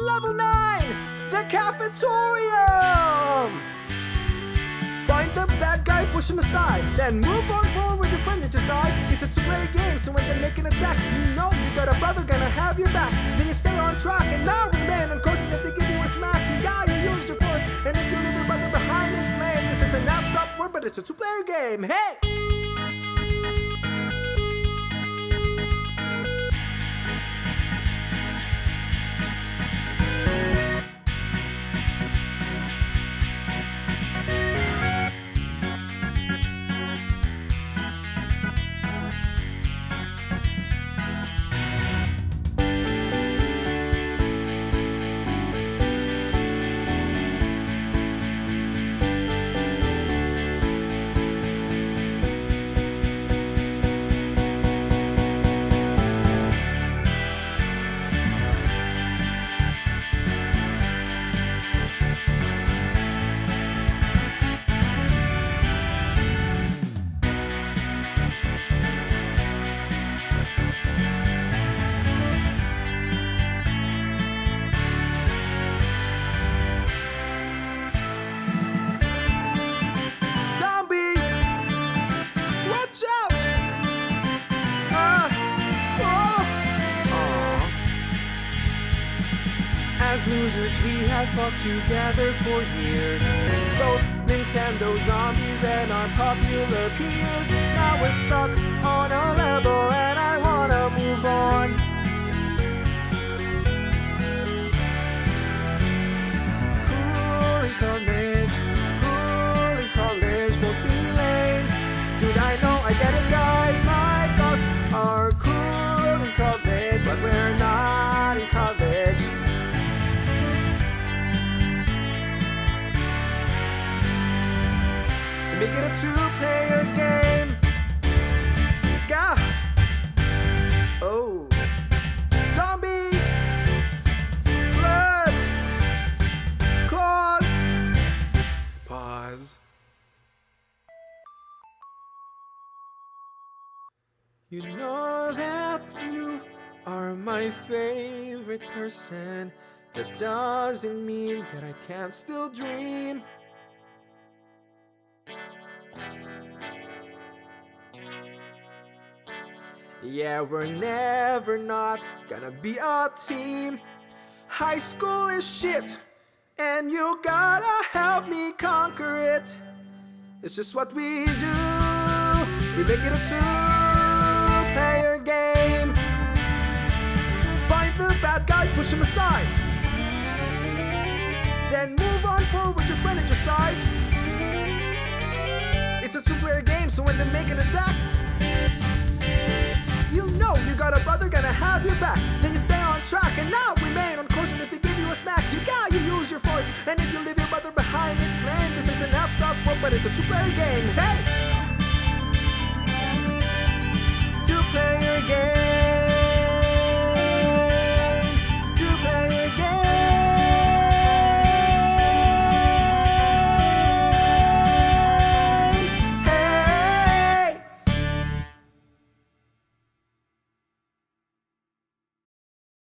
Level 9! The Cafetorium! Find the bad guy, push him aside. Then move on forward with your friend and decide. It's a two player game, so when they make an attack, you know you got a brother gonna have your back. Then you stay on track and now remain on course. And if they give you a smack, you got you use your force. And if you leave your brother behind, it's lame. This is an apt up word, but it's a two player game. Hey! As losers, we have fought together for years. Both Nintendo zombies and our popular peers. Now we're stuck on a level, and I wanna move on. Make it a two-player game. Gah! Oh. Zombie! Blood! Claws! Pause. You know that you are my favorite person. That doesn't mean that I can't still dream. Yeah, we're never not gonna be a team. High school is shit, and you gotta help me conquer it. It's just what we do. We make it a two-player game. Find the bad guy, push him aside. Then move on forward with your friend at your side. It's a two-player game, so when they make an attack, but it's a two-player game. Hey!